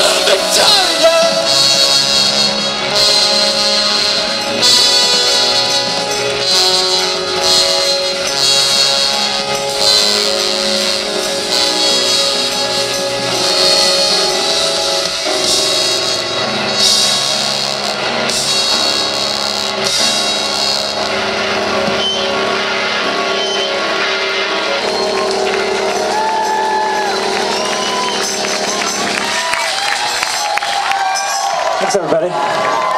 the victory. Thanks, everybody.